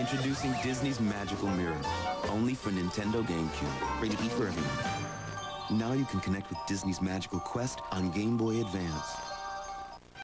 Introducing Disney's Magical Mirror. Only for Nintendo GameCube. Rated E for everyone. Now you can connect with Disney's Magical Quest on Game Boy Advance.